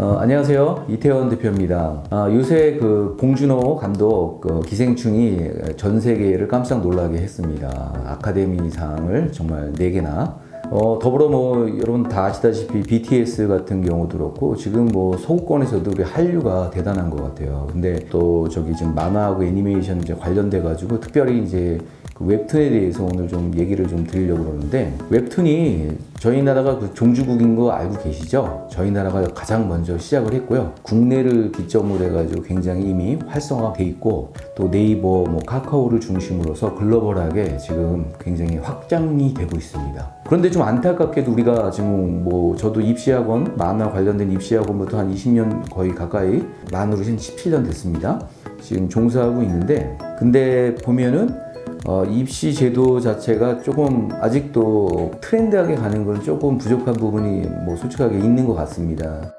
어, 안녕하세요. 이태원 대표입니다. 아, 요새 그 봉준호 감독 그 기생충이 전 세계를 깜짝 놀라게 했습니다. 아카데미상을 정말 4개나 어, 더불어 뭐 여러분 다 아시다시피 BTS 같은 경우도 그렇고 지금 뭐 서구권에서도 우리 한류가 대단한 것 같아요. 근데 또 저기 지금 만화하고 애니메이션 이제 관련돼 가지고 특별히 이제 그 웹툰에 대해서 오늘 좀 얘기를 좀 드리려고 그러는데 웹툰이 저희 나라가 그 종주국인 거 알고 계시죠? 저희 나라가 가장 먼저 시작을 했고요. 국내를 기점으로 해가지고 굉장히 이미 활성화돼 있고 또 네이버, 뭐 카카오를 중심으로서 글로벌하게 지금 굉장히 확장이 되고 있습니다. 그런데 좀 안타깝게도 우리가 지금 뭐 저도 입시학원 만화 관련된 입시학원부터 한 20년 거의 가까이 만으로 한 17년 됐습니다. 지금 종사하고 있는데 근데 보면은 어, 입시 제도 자체가 조금 아직도 트렌드하게 가는 건 조금 부족한 부분이 뭐 솔직하게 있는 것 같습니다.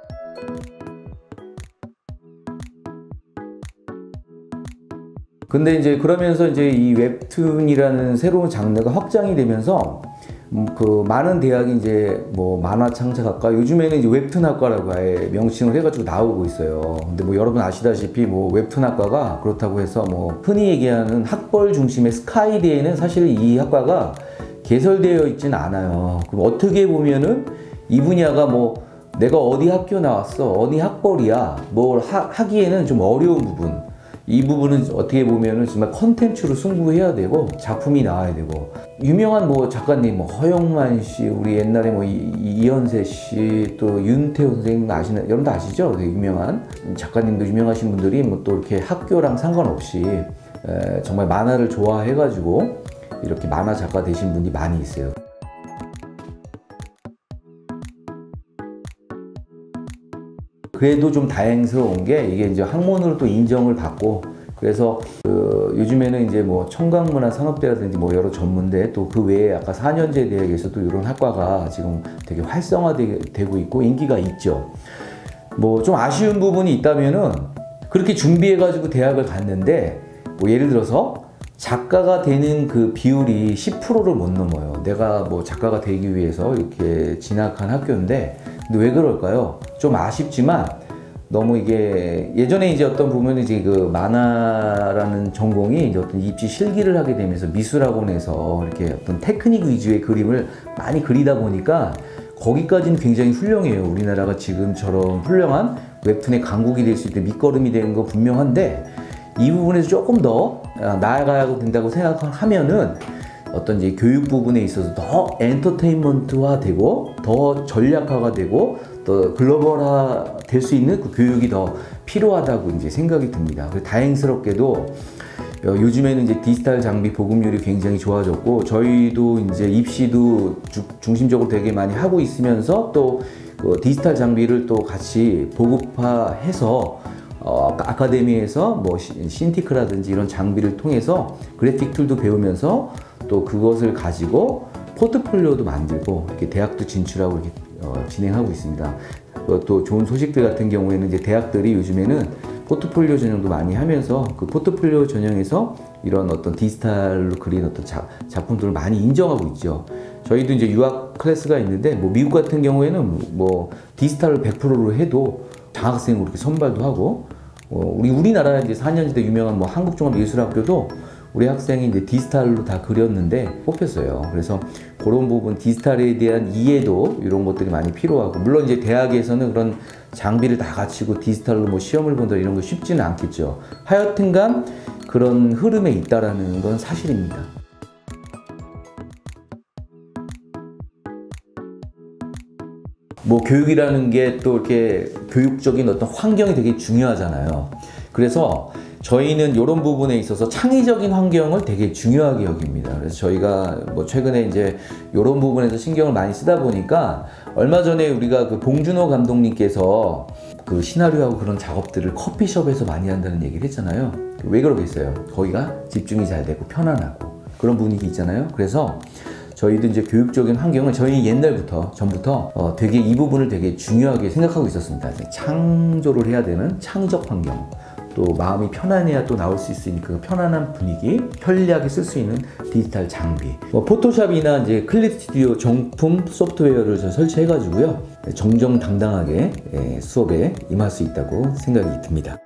근데 이제 그러면서 이제 이 웹툰이라는 새로운 장르가 확장이 되면서 음, 그 많은 대학이 이제 뭐 만화 창작학과 요즘에는 이제 웹툰학과라고 아예 명칭을 해가지고 나오고 있어요. 근데 뭐 여러분 아시다시피 뭐 웹툰학과가 그렇다고 해서 뭐 흔히 얘기하는 학벌 중심의 스카이대에는 사실 이 학과가 개설되어 있지는 않아요. 그럼 어떻게 보면은 이 분야가 뭐 내가 어디 학교 나왔어, 어디 학벌이야, 뭘 하, 하기에는 좀 어려운 부분. 이 부분은 어떻게 보면은 정말 컨텐츠로 승부해야 되고 작품이 나와야 되고 유명한 뭐 작가님 뭐 허영만 씨 우리 옛날에 뭐 이, 현세 씨 또 윤태호 선생님 아시는 여러분도 아시죠? 유명한 작가님도 유명하신 분들이 뭐 또 이렇게 학교랑 상관없이 에, 정말 만화를 좋아해가지고 이렇게 만화 작가 되신 분이 많이 있어요. 그래도 좀 다행스러운 게 이게 이제 학문으로 또 인정을 받고 그래서 그 요즘에는 이제 뭐 청강문화 산업대라든지 뭐 여러 전문대 또 그 외에 아까 4년제 대학에서도 이런 학과가 지금 되게 활성화되고 있고 인기가 있죠. 뭐 좀 아쉬운 부분이 있다면은 그렇게 준비해 가지고 대학을 갔는데 뭐 예를 들어서 작가가 되는 그 비율이 10%를 못 넘어요. 내가 뭐 작가가 되기 위해서 이렇게 진학한 학교인데 근데 왜 그럴까요? 좀 아쉽지만 너무 이게 예전에 이제 어떤 부분은 이제 그 만화라는 전공이 이제 어떤 입시 실기를 하게 되면서 미술학원에서 이렇게 어떤 테크닉 위주의 그림을 많이 그리다 보니까 거기까지는 굉장히 훌륭해요. 우리나라가 지금처럼 훌륭한 웹툰의 강국이 될 수 있는 밑거름이 되는 거 분명한데 이 부분에서 조금 더 나아가야 된다고 생각하면은 어떤 이제 교육 부분에 있어서 더 엔터테인먼트화 되고 더 전략화가 되고 또 글로벌화 될 수 있는 그 교육이 더 필요하다고 이제 생각이 듭니다. 다행스럽게도 어, 요즘에는 이제 디지털 장비 보급률이 굉장히 좋아졌고 저희도 이제 입시도 주, 중심적으로 되게 많이 하고 있으면서 또 그 디지털 장비를 또 같이 보급화해서 어, 아카데미에서 뭐 신티크라든지 이런 장비를 통해서 그래픽 툴도 배우면서 또 그것을 가지고 포트폴리오도 만들고 이렇게 대학도 진출하고 이렇게 어, 진행하고 있습니다. 어, 또 좋은 소식들 같은 경우에는 이제 대학들이 요즘에는 포트폴리오 전형도 많이 하면서 그 포트폴리오 전형에서 이런 어떤 디지털로 그린 어떤 자, 작품들을 많이 인정하고 있죠. 저희도 이제 유학 클래스가 있는데 뭐 미국 같은 경우에는 뭐 디지털을 100%로 해도 장학생으로 이렇게 선발도 하고 어, 우리 우리나라 이제 4년제 때 유명한 뭐 한국종합예술학교도 우리 학생이 이제 디지털로 다 그렸는데 뽑혔어요. 그래서 그런 부분 디지털에 대한 이해도 이런 것들이 많이 필요하고 물론 이제 대학에서는 그런 장비를 다 갖추고 디지털로 뭐 시험을 본다 이런 거 쉽지는 않겠죠. 하여튼간 그런 흐름에 있다라는 건 사실입니다. 뭐 교육이라는 게 또 이렇게 교육적인 어떤 환경이 되게 중요하잖아요. 그래서 저희는 이런 부분에 있어서 창의적인 환경을 되게 중요하게 여깁니다. 그래서 저희가 뭐 최근에 이제 이런 부분에서 신경을 많이 쓰다 보니까 얼마 전에 우리가 그 봉준호 감독님께서 그 시나리오하고 그런 작업들을 커피숍에서 많이 한다는 얘기를 했잖아요. 왜 그러겠어요? 거기가 집중이 잘 되고 편안하고 그런 분위기 있잖아요. 그래서 저희도 이제 교육적인 환경을 저희 옛날부터 전부터 어 되게 이 부분을 되게 중요하게 생각하고 있었습니다. 창조를 해야 되는 창의적 환경. 또 마음이 편안해야 또 나올 수 있으니까 그 편안한 분위기, 편리하게 쓸 수 있는 디지털 장비. 뭐 포토샵이나 이제 클립 스튜디오 정품 소프트웨어를 설치해가지고요. 정정당당하게 예, 수업에 임할 수 있다고 생각이 듭니다.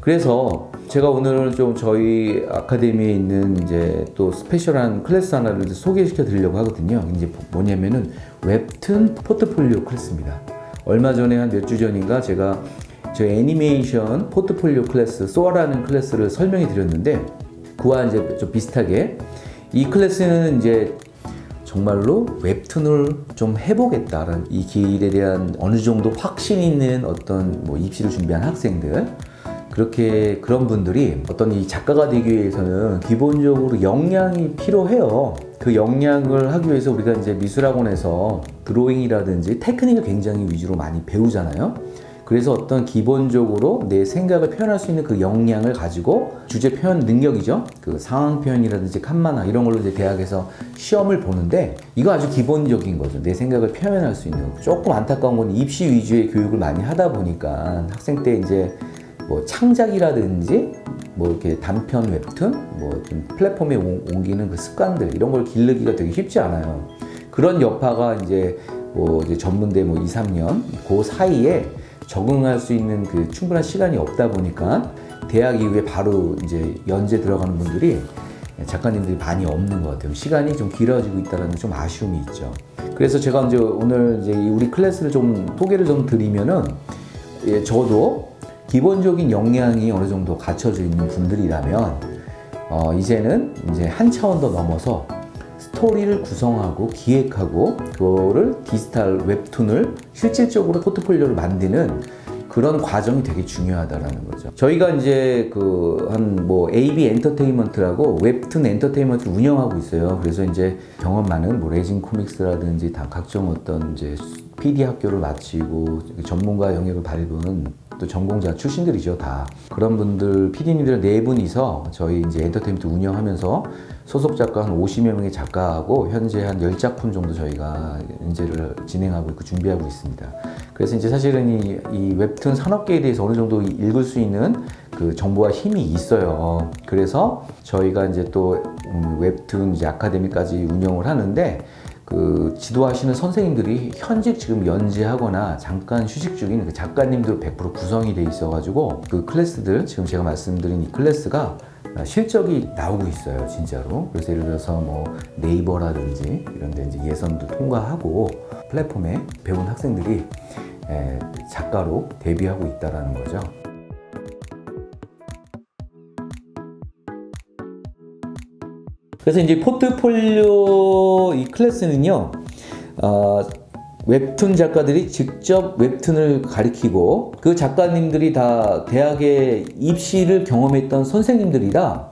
그래서 제가 오늘 좀 저희 아카데미에 있는 이제 또 special한 클래스 하나를 소개시켜 드리려고 하거든요. 이제 뭐냐면은 웹툰 포트폴리오 클래스입니다. 얼마 전에 한 몇 주 전인가 제가 저 애니메이션 포트폴리오 클래스 소아라는 클래스를 설명해 드렸는데 그와 이제 좀 비슷하게 이 클래스는 이제 정말로 웹툰을 좀 해보겠다라는 이 길에 대한 어느 정도 확신 있는 어떤 뭐 입시를 준비한 학생들 그렇게 그런 분들이 어떤 이 작가가 되기 위해서는 기본적으로 역량이 필요해요. 그 역량을 하기 위해서 우리가 이제 미술학원에서 드로잉이라든지 테크닉을 굉장히 위주로 많이 배우잖아요. 그래서 어떤 기본적으로 내 생각을 표현할 수 있는 그 역량을 가지고 주제 표현 능력이죠. 그 상황 표현이라든지 칸만화 이런 걸로 이제 대학에서 시험을 보는데 이거 아주 기본적인 거죠. 내 생각을 표현할 수 있는. 조금 안타까운 건 입시 위주의 교육을 많이 하다 보니까 학생 때 이제 뭐 창작이라든지 뭐 이렇게 단편 웹툰, 뭐좀 플랫폼에 옮기는 그 습관들 이런 걸 기르기가 되게 쉽지 않아요. 그런 여파가 이제 뭐 이제 전문대 뭐 2, 3년 그 사이에 적응할 수 있는 그 충분한 시간이 없다 보니까 대학 이후에 바로 이제 연재 들어가는 분들이 작가님들이 많이 없는 것 같아요. 시간이 좀 길어지고 있다는 좀 아쉬움이 있죠. 그래서 제가 이제 오늘 이제 우리 클래스를 좀 소개를 좀 드리면은 예, 저도 기본적인 역량이 어느 정도 갖춰져 있는 분들이라면 어, 이제는 이제 한 차원 더 넘어서 스토리를 구성하고 기획하고 그거를 디지털 웹툰을 실질적으로 포트폴리오를 만드는 그런 과정이 되게 중요하다라는 거죠. 저희가 이제 그 한 뭐 AB 엔터테인먼트라고 웹툰 엔터테인먼트를 운영하고 있어요. 그래서 이제 경험 많은 뭐 레진 코믹스라든지 다 각종 어떤 이제 PD 학교를 마치고 전문가 영역을 밟은 또 전공자 출신들이죠 다 그런 분들 PD님들 네 분이서 저희 이제 엔터테인먼트 운영하면서 소속 작가 한 50여 명의 작가하고 현재 한 10작품 정도 저희가 연재를 진행하고 있고 준비하고 있습니다. 그래서 이제 사실은 이, 이 웹툰 산업계에 대해서 어느 정도 읽을 수 있는 그 정보와 힘이 있어요. 그래서 저희가 이제 또 음, 웹툰 이제 아카데미까지 운영을 하는데 그 지도하시는 선생님들이 현직 지금 연재하거나 잠깐 휴직 중인 그 작가님들 100% 구성이 돼 있어가지고 그 클래스들 지금 제가 말씀드린 이 클래스가 실적이 나오고 있어요, 진짜로. 그래서 예를 들어서 뭐 네이버라든지 이런 데 이제 예선도 통과하고 플랫폼에 배운 학생들이 작가로 데뷔하고 있다라는 거죠. 그래서 이제 포트폴리오 이 클래스는요, 어, 웹툰 작가들이 직접 웹툰을 가리키고 그 작가님들이 다 대학에 입시를 경험했던 선생님들이라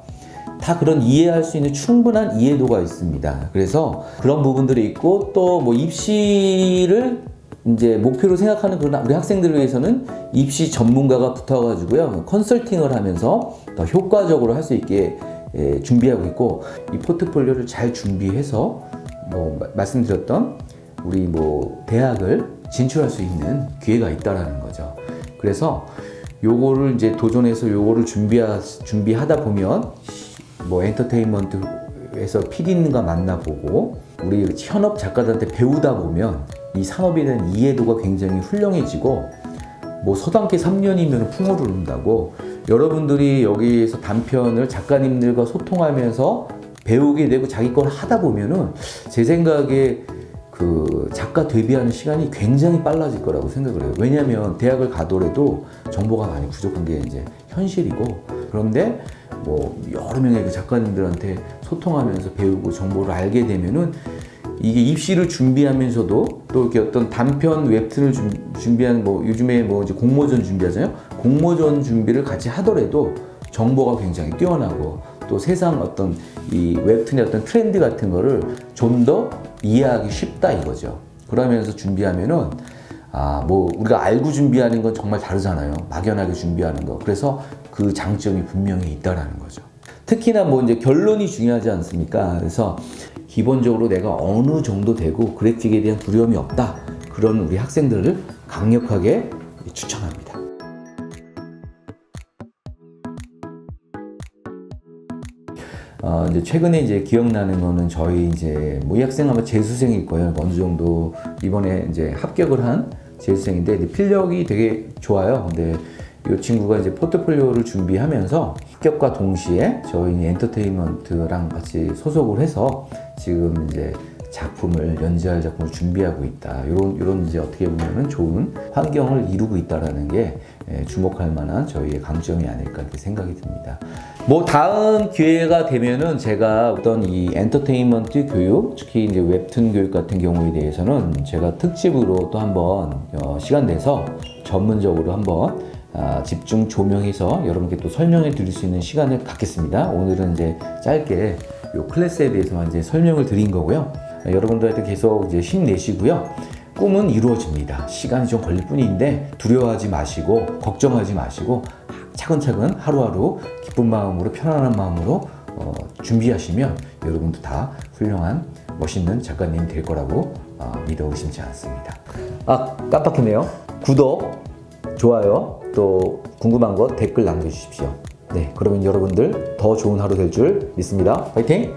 다 그런 이해할 수 있는 충분한 이해도가 있습니다. 그래서 그런 부분들이 있고 또 뭐 입시를 이제 목표로 생각하는 그런 우리 학생들을 위해서는 입시 전문가가 붙어가지고요 컨설팅을 하면서 더 효과적으로 할 수 있게 예, 준비하고 있고 이 포트폴리오를 잘 준비해서 뭐 말씀드렸던 우리 뭐 대학을 진출할 수 있는 기회가 있다라는 거죠. 그래서 요거를 이제 도전해서 요거를 준비하, 준비하다 보면 뭐 엔터테인먼트에서 PD님과 만나보고 우리 현업 작가들한테 배우다 보면 이 산업에 대한 이해도가 굉장히 훌륭해지고 뭐 서당계 3년이면 풍어를 논다고 여러분들이 여기에서 단편을 작가님들과 소통하면서 배우게 되고 자기 걸 하다 보면은 제 생각에 그 작가 데뷔하는 시간이 굉장히 빨라질 거라고 생각을 해요. 왜냐하면 대학을 가더라도 정보가 많이 부족한 게 이제 현실이고 그런데 뭐 여러 명의 그 작가님들한테 소통하면서 배우고 정보를 알게 되면은 이게 입시를 준비하면서도 또 이렇게 어떤 단편 웹툰을 준비한 뭐 요즘에 뭐 이제 공모전 준비하잖아요. 공모전 준비를 같이 하더라도 정보가 굉장히 뛰어나고 또 세상 어떤 이 웹툰의 어떤 트렌드 같은 거를 좀 더 이해하기 쉽다 이거죠. 그러면서 준비하면은 아, 뭐 우리가 알고 준비하는 건 정말 다르잖아요. 막연하게 준비하는 거. 그래서 그 장점이 분명히 있다라는 거죠. 특히나 뭐 이제 결론이 중요하지 않습니까? 그래서 기본적으로 내가 어느 정도 되고 그래픽에 대한 두려움이 없다. 그런 우리 학생들을 강력하게 추천합니다. 어, 이제 최근에 이제 기억나는 거는 저희 이제 뭐 이 학생 아마 재수생일 거예요. 어느 정도 이번에 이제 합격을 한 재수생인데 필력이 되게 좋아요. 근데 이 친구가 이제 포트폴리오를 준비하면서 합격과 동시에 저희 엔터테인먼트랑 같이 소속을 해서 지금 이제 작품을 연재할 작품을 준비하고 있다. 이런 이런 이제 어떻게 보면은 좋은 환경을 이루고 있다라는 게 예, 주목할 만한 저희의 강점이 아닐까 이렇게 생각이 듭니다. 뭐 다음 기회가 되면은 제가 어떤 이 엔터테인먼트 교육, 특히 이제 웹툰 교육 같은 경우에 대해서는 제가 특집으로 또 한번 어, 시간 내서 전문적으로 한번 아, 집중 조명해서 여러분께 또 설명해 드릴 수 있는 시간을 갖겠습니다. 오늘은 이제 짧게 요 클래스에 대해서만 이제 설명을 드린 거고요. 아, 여러분들한테 계속 이제 힘내시고요. 꿈은 이루어집니다. 시간이 좀 걸릴 뿐인데 두려워하지 마시고 걱정하지 마시고 차근차근 하루하루 기쁜 마음으로 편안한 마음으로 어, 준비하시면 여러분도 다 훌륭한 멋있는 작가님 될 거라고 어, 믿어 의심치 않습니다. 아 깜빡했네요. 구독, 좋아요, 또 궁금한 거 댓글 남겨주십시오. 네, 그러면 여러분들 더 좋은 하루 될 줄 믿습니다. 파이팅!